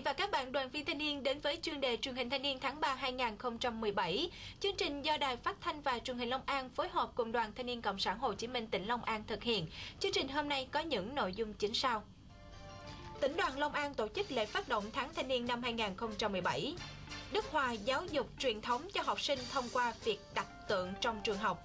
Vị và các bạn, đoàn viên thanh niên đến với chuyên đề truyền hình thanh niên tháng 3 2017. Chương trình do Đài Phát thanh và Truyền hình Long An phối hợp cùng Đoàn Thanh niên Cộng sản Hồ Chí Minh tỉnh Long An thực hiện. Chương trình hôm nay có những nội dung chính sau. Tỉnh đoàn Long An tổ chức lễ phát động tháng thanh niên năm 2017. Đức Hòa giáo dục truyền thống cho học sinh thông qua việc đặt tượng trong trường học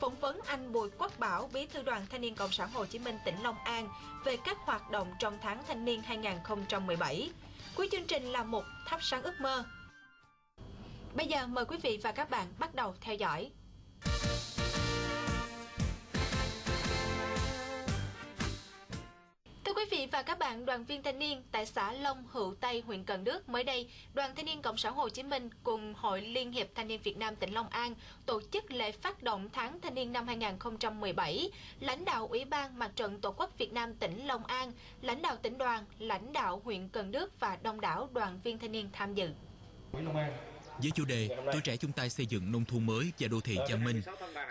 phỏng vấn anh Bùi Quốc Bảo, Bí thư Đoàn Thanh niên Cộng sản Hồ Chí Minh tỉnh Long An về các hoạt động trong tháng thanh niên 2017. Cuối chương trình là một thắp sáng ước mơ. Bây giờ mời quý vị và các bạn bắt đầu theo dõi. Quý vị và các bạn, đoàn viên thanh niên tại xã Long Hữu Tây, huyện Cần Đước mới đây, Đoàn Thanh niên Cộng sản Hồ Chí Minh cùng Hội Liên hiệp Thanh niên Việt Nam tỉnh Long An tổ chức lễ phát động tháng thanh niên năm 2017. Lãnh đạo Ủy ban Mặt trận Tổ quốc Việt Nam tỉnh Long An, lãnh đạo tỉnh đoàn, lãnh đạo huyện Cần Đước và đông đảo đoàn viên thanh niên tham dự. Long An với chủ đề Tuổi trẻ chung tay xây dựng nông thôn mới và đô thị văn minh,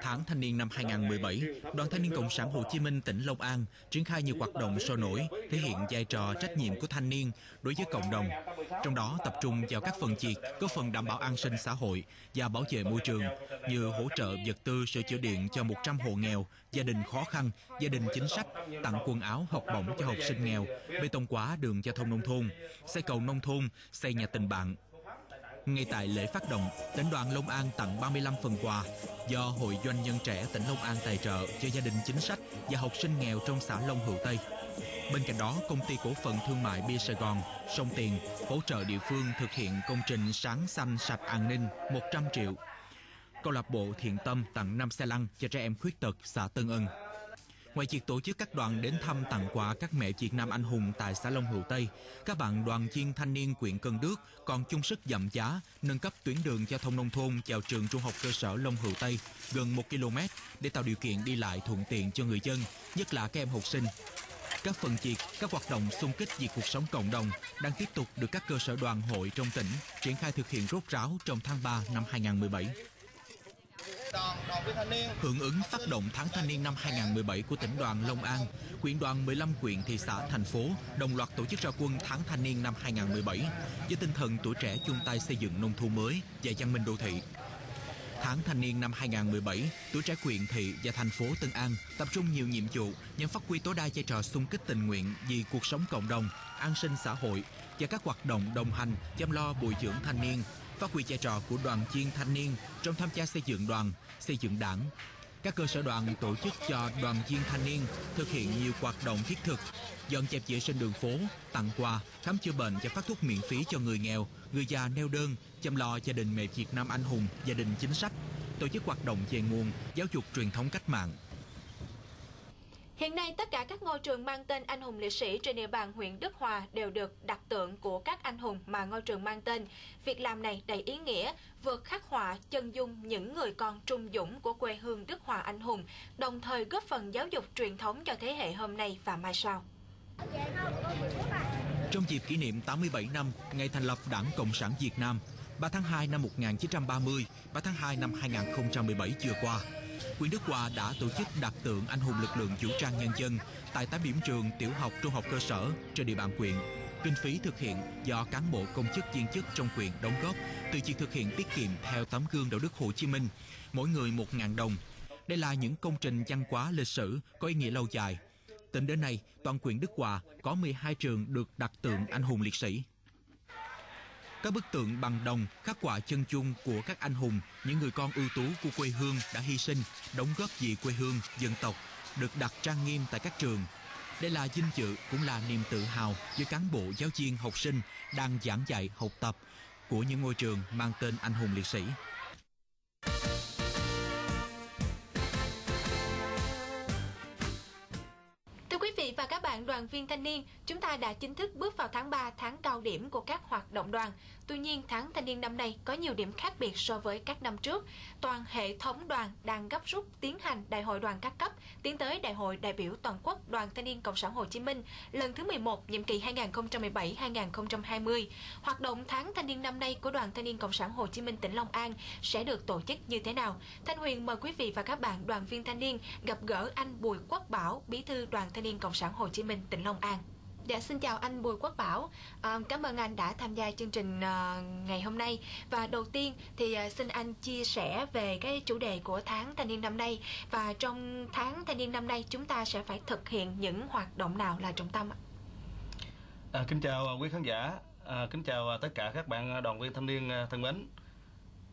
tháng thanh niên năm 2017, Đoàn Thanh niên Cộng sản Hồ Chí Minh tỉnh Long An triển khai nhiều hoạt động sôi nổi, thể hiện vai trò trách nhiệm của thanh niên đối với cộng đồng. Trong đó tập trung vào các phần việc có phần đảm bảo an sinh xã hội và bảo vệ môi trường như hỗ trợ vật tư sửa chữa điện cho 100 hộ nghèo, gia đình khó khăn, gia đình chính sách, tặng quần áo học bổng cho học sinh nghèo, bê tông hóa đường giao thông nông thôn, xây cầu nông thôn, xây nhà tình bạn, ngay tại lễ phát động, tỉnh đoàn Long An tặng 35 phần quà do Hội Doanh nhân trẻ tỉnh Long An tài trợ cho gia đình chính sách và học sinh nghèo trong xã Long Hữu Tây. Bên cạnh đó, công ty cổ phần thương mại Bia Sài Gòn, Sông Tiền hỗ trợ địa phương thực hiện công trình sáng xanh sạch an ninh 100 triệu. Câu lạc bộ Thiện Tâm tặng 5 xe lăn cho trẻ em khuyết tật xã Tân Ân. Ngoài việc tổ chức các đoàn đến thăm tặng quà các mẹ Việt Nam anh hùng tại xã Long Hữu Tây, các bạn đoàn viên thanh niên quyện Cần Đước còn chung sức dặm giá, nâng cấp tuyến đường giao thông nông thôn chào trường trung học cơ sở Long Hữu Tây gần 1 km để tạo điều kiện đi lại thuận tiện cho người dân, nhất là các em học sinh. Các phần việc, các hoạt động xung kích vì cuộc sống cộng đồng đang tiếp tục được các cơ sở đoàn hội trong tỉnh triển khai thực hiện rốt ráo trong tháng 3 năm 2017. Hưởng ứng phát động tháng thanh niên năm 2017 của tỉnh đoàn Long An, quyện đoàn 15 quyện thị xã thành phố đồng loạt tổ chức ra quân tháng thanh niên năm 2017 với tinh thần tuổi trẻ chung tay xây dựng nông thôn mới và văn minh đô thị. Tháng thanh niên năm 2017, tuổi trẻ quyện thị và thành phố Tân An tập trung nhiều nhiệm vụ nhằm phát huy tối đa vai trò xung kích tình nguyện vì cuộc sống cộng đồng, an sinh xã hội và các hoạt động đồng hành chăm lo bồi dưỡng thanh niên phát huy vai trò của đoàn viên thanh niên trong tham gia xây dựng đoàn, xây dựng đảng. Các cơ sở đoàn tổ chức cho đoàn viên thanh niên thực hiện nhiều hoạt động thiết thực, dọn dẹp vệ sinh đường phố, tặng quà, khám chữa bệnh và phát thuốc miễn phí cho người nghèo, người già neo đơn, chăm lo gia đình mẹ Việt Nam anh hùng, gia đình chính sách, tổ chức hoạt động về nguồn, giáo dục truyền thống cách mạng, Hiện nay, tất cả các ngôi trường mang tên anh hùng liệt sĩ trên địa bàn huyện Đức Hòa đều được đặt tượng của các anh hùng mà ngôi trường mang tên. Việc làm này đầy ý nghĩa, vượt khắc họa chân dung những người con trung dũng của quê hương Đức Hòa anh hùng, đồng thời góp phần giáo dục truyền thống cho thế hệ hôm nay và mai sau. Trong dịp kỷ niệm 87 năm ngày thành lập Đảng Cộng sản Việt Nam, 3 tháng 2 năm 1930, 3 tháng 2 năm 2017 vừa qua, huyện Đức Hòa đã tổ chức đặt tượng anh hùng lực lượng vũ trang nhân dân tại 8 điểm trường tiểu học trung học cơ sở trên địa bàn huyện. Kinh phí thực hiện do cán bộ công chức viên chức trong huyện đóng góp từ việc thực hiện tiết kiệm theo tấm gương đạo đức Hồ Chí Minh, mỗi người 1.000 đồng. Đây là những công trình văn hóa lịch sử có ý nghĩa lâu dài. Tính đến nay, toàn huyện Đức Hòa có 12 trường được đặt tượng anh hùng liệt sĩ. Các bức tượng bằng đồng khắc họa chân chung của các anh hùng, những người con ưu tú của quê hương đã hy sinh, đóng góp vì quê hương, dân tộc, được đặt trang nghiêm tại các trường. Đây là vinh dự cũng là niềm tự hào với cán bộ giáo viên học sinh đang giảng dạy học tập của những ngôi trường mang tên anh hùng liệt sĩ. Đoàn viên thanh niên, chúng ta đã chính thức bước vào tháng 3, tháng cao điểm của các hoạt động đoàn. Tuy nhiên, tháng thanh niên năm nay có nhiều điểm khác biệt so với các năm trước. Toàn hệ thống đoàn đang gấp rút tiến hành đại hội đoàn các cấp, tiến tới đại hội đại biểu toàn quốc Đoàn Thanh niên Cộng sản Hồ Chí Minh lần thứ 11 nhiệm kỳ 2017-2020. Hoạt động tháng thanh niên năm nay của Đoàn Thanh niên Cộng sản Hồ Chí Minh tỉnh Long An sẽ được tổ chức như thế nào? Thanh Huyền mời quý vị và các bạn đoàn viên thanh niên gặp gỡ anh Bùi Quốc Bảo, bí thư Đoàn Thanh niên Cộng sản Hồ Chí Minh tỉnh Long An. Dạ xin chào anh Bùi Quốc Bảo. À, cảm ơn anh đã tham gia chương trình à, ngày hôm nay. Và đầu tiên thì à, xin anh chia sẻ về cái chủ đề của tháng thanh niên năm nay và trong tháng thanh niên năm nay chúng ta sẽ phải thực hiện những hoạt động nào là trọng tâm ạ? À, kính chào quý khán giả, à, kính chào tất cả các bạn đoàn viên thanh niên thân mến.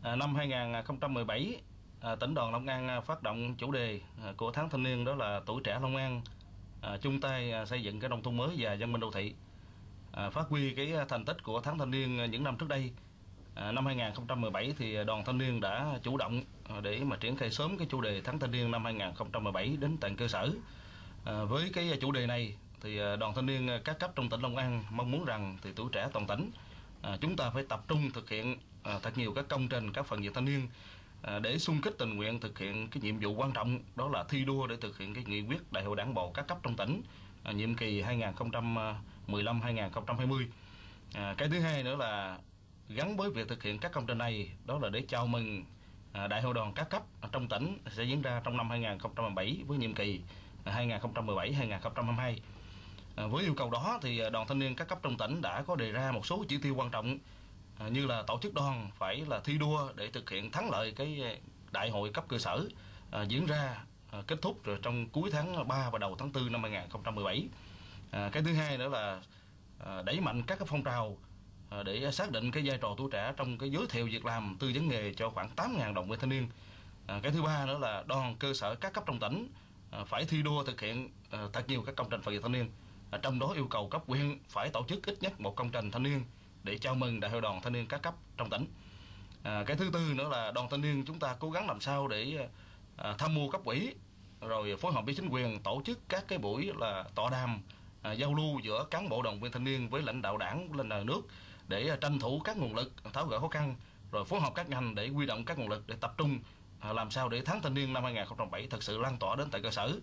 À, năm 2017, à, tỉnh đoàn Long An phát động chủ đề của tháng thanh niên đó là tuổi trẻ Long An à, chung tay à, xây dựng cái nông thôn mới và dân minh đô thị. À, phát huy cái à, thành tích của tháng thanh niên à, những năm trước đây. À, năm 2017 thì à, đoàn thanh niên đã chủ động để mà triển khai sớm cái chủ đề tháng thanh niên năm 2017 đến tận cơ sở. À, với cái chủ đề này thì đoàn thanh niên các cấp trong tỉnh Long An mong muốn rằng thì tuổi trẻ toàn tỉnh à, chúng ta phải tập trung thực hiện à, thật nhiều các công trình các phần việc thanh niên. À, để xung kích tình nguyện thực hiện cái nhiệm vụ quan trọng đó là thi đua để thực hiện cái nghị quyết đại hội đảng bộ các cấp trong tỉnh à, nhiệm kỳ 2015-2020. À, cái thứ hai nữa là gắn với việc thực hiện các công trình này đó là để chào mừng à, đại hội đoàn các cấp trong tỉnh sẽ diễn ra trong năm 2017 với nhiệm kỳ 2017-2022. À, với yêu cầu đó thì à, đoàn thanh niên các cấp trong tỉnh đã có đề ra một số chỉ tiêu quan trọng À, như là tổ chức đoàn phải là thi đua để thực hiện thắng lợi cái đại hội cấp cơ sở à, diễn ra à, kết thúc rồi trong cuối tháng 3 và đầu tháng 4 năm 2017. À, cái thứ hai nữa là à, đẩy mạnh các cái phong trào à, để xác định cái vai trò tuổi trẻ trong cái giới thiệu việc làm tư vấn nghề cho khoảng 8.000 đồng viên thanh niên. À, cái thứ ba nữa là đoàn cơ sở các cấp trong tỉnh à, phải thi đua thực hiện à, thật nhiều các công trình phần việc thanh niên. À, trong đó yêu cầu cấp huyện phải tổ chức ít nhất một công trình thanh niên để chào mừng đại hội đoàn thanh niên các cấp trong tỉnh. À, cái thứ tư nữa là đoàn thanh niên chúng ta cố gắng làm sao để à, tham mưu cấp ủy, rồi phối hợp với chính quyền tổ chức các cái buổi là tọa đàm à, giao lưu giữa cán bộ đoàn viên thanh niên với lãnh đạo đảng lên nhà nước để à, tranh thủ các nguồn lực tháo gỡ khó khăn rồi phối hợp các ngành để huy động các nguồn lực để tập trung à, làm sao để tháng thanh niên năm 2007 thật sự lan tỏa đến tại cơ sở.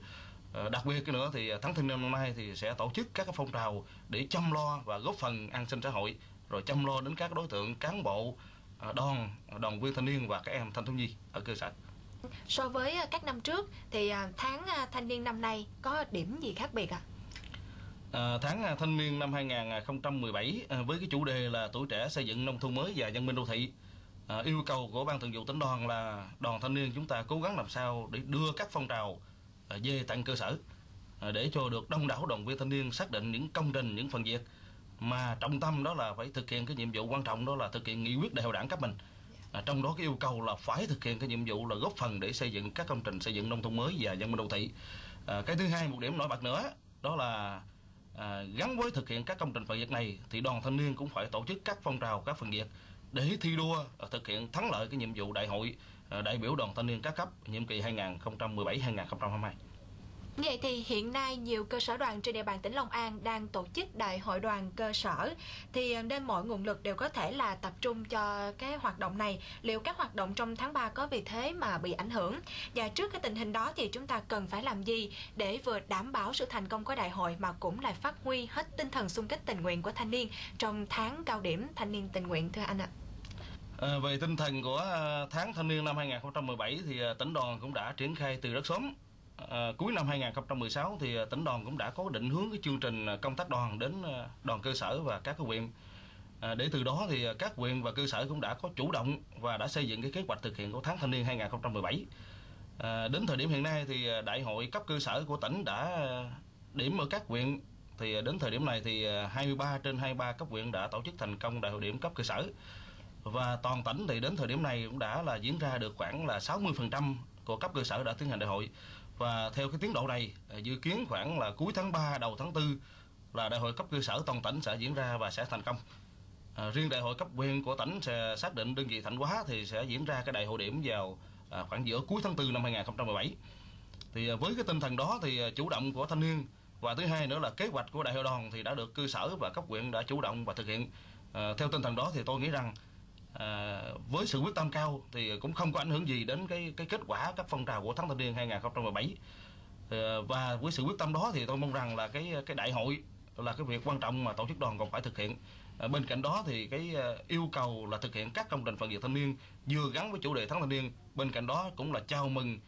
À, đặc biệt cái nữa thì tháng thanh niên năm nay thì sẽ tổ chức các phong trào để chăm lo và góp phần an sinh xã hội rồi chăm lo đến các đối tượng cán bộ à, đoàn đoàn viên thanh niên và các em thanh thiếu nhi ở cơ sở so với à, các năm trước thì à, tháng thanh niên năm nay có điểm gì khác biệt ạ? À, tháng thanh niên năm 2017 với cái chủ đề là tuổi trẻ xây dựng nông thôn mới và dân minh đô thị à, yêu cầu của ban thường vụ tỉnh đoàn là đoàn thanh niên chúng ta cố gắng làm sao để đưa các phong trào à, về tận cơ sở à, để cho được đông đảo đoàn viên thanh niên xác định những công trình những phần việc mà trọng tâm đó là phải thực hiện cái nhiệm vụ quan trọng đó là thực hiện nghị quyết đại hội đảng cấp mình. À, trong đó cái yêu cầu là phải thực hiện cái nhiệm vụ là góp phần để xây dựng các công trình xây dựng nông thôn mới và dân minh đô thị. À, cái thứ hai một điểm nổi bật nữa đó là à, gắn với thực hiện các công trình phần việc này thì đoàn thanh niên cũng phải tổ chức các phong trào các phần việc để thi đua à, thực hiện thắng lợi cái nhiệm vụ đại hội à, đại biểu đoàn thanh niên các cấp nhiệm kỳ 2017 2022 Vậy thì hiện nay nhiều cơ sở đoàn trên địa bàn tỉnh Long An đang tổ chức đại hội đoàn cơ sở thì ờ, nên mọi nguồn lực đều có thể là tập trung cho cái hoạt động này. Liệu các hoạt động trong tháng 3 có vì thế mà bị ảnh hưởng? Và trước cái tình hình đó thì chúng ta cần phải làm gì để vừa đảm bảo sự thành công của đại hội mà cũng lại phát huy hết tinh thần xung kích tình nguyện của thanh niên trong tháng cao điểm thanh niên tình nguyện thưa anh ạ? À, về tinh thần của ờ, tháng thanh niên năm 2017 thì tỉnh đoàn cũng đã triển khai từ rất sớm À, cuối năm 2016 thì ờ, tỉnh đoàn cũng đã có định hướng cái chương trình ờ, công tác đoàn đến đoàn cơ sở và các cái huyện. À, để từ đó thì các huyện và cơ sở cũng đã có chủ động và đã xây dựng cái kế hoạch thực hiện của tháng thanh niên 2017 à, đến thời điểm hiện nay thì đại hội cấp cơ sở của tỉnh đã điểm ở các huyện. Thì đến thời điểm này thì 23 trên 23 cấp huyện đã tổ chức thành công đại hội điểm cấp cơ sở. Và toàn tỉnh thì đến thời điểm này cũng đã là diễn ra được khoảng là 60% của cấp cơ sở đã tiến hành đại hội và theo cái tiến độ này à, dự kiến khoảng là cuối tháng 3 đầu tháng 4 là đại hội cấp cơ sở toàn tỉnh sẽ diễn ra và sẽ thành công. À, riêng đại hội cấp huyện của tỉnh sẽ xác định đơn vị thành hóa thì sẽ diễn ra cái đại hội điểm vào à, khoảng giữa cuối tháng 4 năm 2017 thì à, với cái tinh thần đó thì à, chủ động của thanh niên và thứ hai nữa là kế hoạch của đại hội đoàn thì đã được cơ sở và cấp huyện đã chủ động và thực hiện. À, theo tinh thần đó thì tôi nghĩ rằng à, với sự quyết tâm cao thì cũng không có ảnh hưởng gì đến cái cái kết quả các phong trào của tháng thanh niên 2017 à, ờ, và với sự quyết tâm đó thì tôi mong rằng là cái cái đại hội là cái việc quan trọng mà tổ chức đoàn còn phải thực hiện. À, bên cạnh đó thì cái yêu cầu là thực hiện các công trình phần việc thanh niên vừa gắn với chủ đề tháng thanh niên bên cạnh đó cũng là chào mừng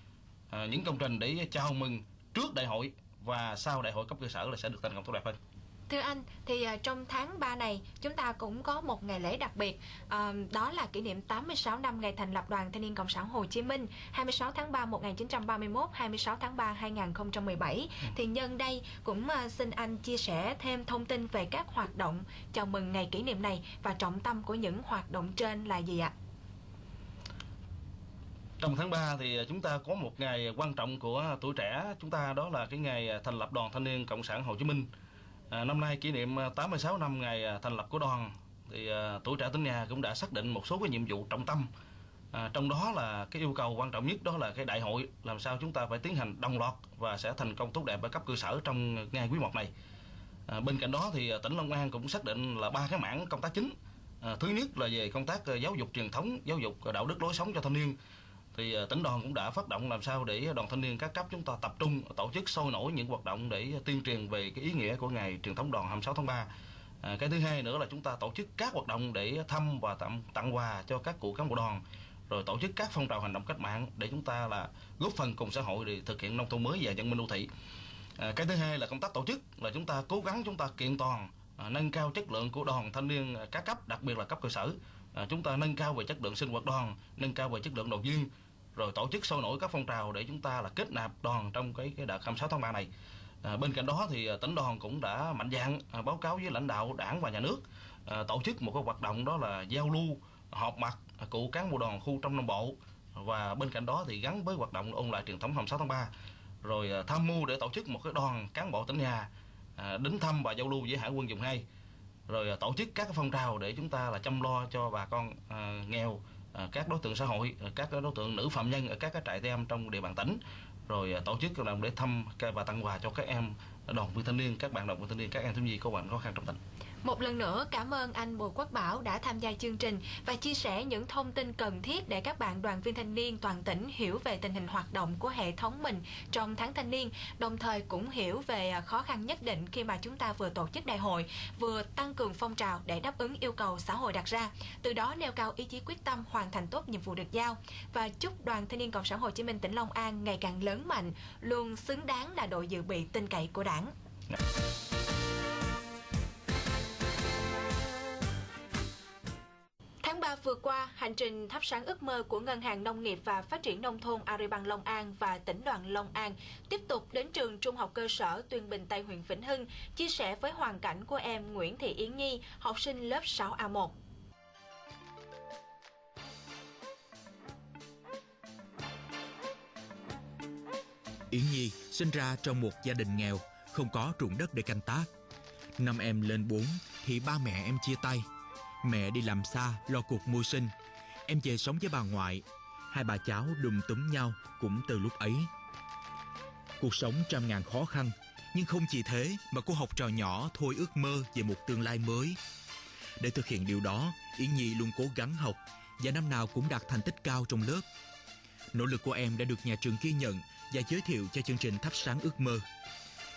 à, những công trình để chào mừng trước đại hội và sau đại hội cấp cơ sở là sẽ được thành công tốt đẹp hơn. Thưa anh, thì uh, trong tháng 3 này chúng ta cũng có một ngày lễ đặc biệt, uh, đó là kỷ niệm 86 năm ngày thành lập Đoàn Thanh niên Cộng sản Hồ Chí Minh, 26 tháng 3 1931, 26 tháng 3 2017. Ừ. Thì nhân đây cũng uh, xin anh chia sẻ thêm thông tin về các hoạt động chào mừng ngày kỷ niệm này và trọng tâm của những hoạt động trên là gì ạ? Trong tháng 3 thì chúng ta có một ngày quan trọng của tuổi trẻ chúng ta đó là cái ngày thành lập Đoàn Thanh niên Cộng sản Hồ Chí Minh. À, năm nay kỷ niệm à, 86 năm ngày à, thành lập của đoàn thì à, tuổi trẻ tỉnh nhà cũng đã xác định một số cái nhiệm vụ trọng tâm. À, trong đó là cái yêu cầu quan trọng nhất đó là cái đại hội làm sao chúng ta phải tiến hành đồng loạt và sẽ thành công tốt đẹp ở cấp cơ sở trong ngày quý một này. À, bên cạnh đó thì à, tỉnh Long An cũng xác định là ba cái mảng công tác chính. À, thứ nhất là về công tác giáo dục truyền thống giáo dục đạo đức lối sống cho thanh niên thì ờ, tỉnh đoàn cũng đã phát động làm sao để đoàn thanh niên các cấp chúng ta tập trung tổ chức sôi nổi những hoạt động để tuyên truyền về cái ý nghĩa của ngày truyền thống đoàn 26 tháng 3. À, ờ, cái thứ hai nữa là chúng ta tổ chức các hoạt động để thăm và tặng tặng quà cho các cụ cán bộ đoàn rồi tổ chức các phong trào hành động cách mạng để chúng ta là góp phần cùng xã hội để thực hiện nông thôn mới và dân minh đô thị. À, cái thứ hai là công tác tổ chức là chúng ta cố gắng chúng ta kiện toàn à, nâng cao chất lượng của đoàn thanh niên các cấp đặc biệt là cấp cơ sở à, chúng ta nâng cao về chất lượng sinh hoạt đoàn nâng cao về chất lượng đoàn viên rồi tổ chức sôi nổi các phong trào để chúng ta là kết nạp đoàn trong cái cái đợt 26 tháng 3 này. À, bên cạnh đó thì à, tỉnh đoàn cũng đã mạnh dạn à, báo cáo với lãnh đạo đảng và nhà nước à, tổ chức một cái hoạt động đó là giao lưu họp mặt à, cụ cán bộ đoàn khu trong Nam Bộ. Và bên cạnh đó thì gắn với hoạt động ôn lại truyền thống 26 tháng 3 rồi à, tham mưu để tổ chức một cái đoàn cán bộ tỉnh nhà à, đến thăm và giao lưu với hải quân vùng 2 rồi à, tổ chức các phong trào để chúng ta là chăm lo cho bà con à, nghèo À, các đối tượng xã hội à, các đối tượng nữ phạm nhân ở các cái trại giam trong địa bàn tỉnh. Rồi à, tổ chức làm để thăm và tặng quà cho các em đoàn viên thanh niên, các bạn đoàn viên thanh niên, các em thiếu nhi có hoàn khó khăn trong tỉnh một lần nữa cảm ơn anh Bùi Quốc Bảo đã tham gia chương trình và chia sẻ những thông tin cần thiết để các bạn đoàn viên thanh niên toàn tỉnh hiểu về tình hình hoạt động của hệ thống mình trong tháng thanh niên, đồng thời cũng hiểu về à, khó khăn nhất định khi mà chúng ta vừa tổ chức đại hội, vừa tăng cường phong trào để đáp ứng yêu cầu xã hội đặt ra, từ đó nêu cao ý chí quyết tâm hoàn thành tốt nhiệm vụ được giao. Và chúc Đoàn Thanh niên Cộng sản Hồ Chí Minh tỉnh Long An ngày càng lớn mạnh, luôn xứng đáng là đội dự bị tin cậy của Đảng. Dạ. Vừa qua, hành trình thắp sáng ước mơ của Ngân hàng Nông nghiệp và Phát triển Nông thôn Agribank Long An và tỉnh đoàn Long An tiếp tục đến trường Trung học cơ sở Tuyên Bình Tây huyện Vĩnh Hưng, chia sẻ với hoàn cảnh của em Nguyễn Thị Yến Nhi, học sinh lớp 6A1. Yến Nhi sinh ra trong một gia đình nghèo, không có ruộng đất để canh tác. Năm em lên 4 thì ba mẹ em chia tay – Mẹ đi làm xa, lo cuộc mưu sinh. Em về sống với bà ngoại. Hai bà cháu đùm túm nhau cũng từ lúc ấy. Cuộc sống trăm ngàn khó khăn, Nhưng không chỉ thế mà cô học trò nhỏ thôi ước mơ về một tương lai mới. Để thực hiện điều đó Yến Nhi luôn cố gắng học Và năm nào cũng đạt thành tích cao trong lớp. Nỗ lực của em đã được nhà trường ghi nhận Và giới thiệu cho chương trình thắp sáng ước mơ.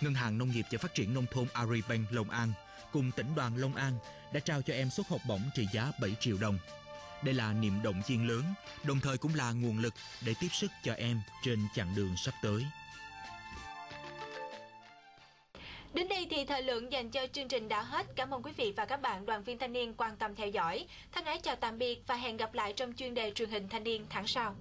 Ngân hàng Nông nghiệp và Phát triển Nông thôn Aribank Long An cùng tỉnh đoàn Long An đã trao cho em suất học bổng trị giá 7 triệu đồng. Đây là niềm động viên lớn, đồng thời cũng là nguồn lực để tiếp sức cho em trên chặng đường sắp tới. Đến đây thì thời lượng dành cho chương trình đã hết. Cảm ơn quý vị và các bạn đoàn viên thanh niên quan tâm theo dõi. Thân ái chào tạm biệt và hẹn gặp lại trong chuyên đề truyền hình thanh niên tháng sau.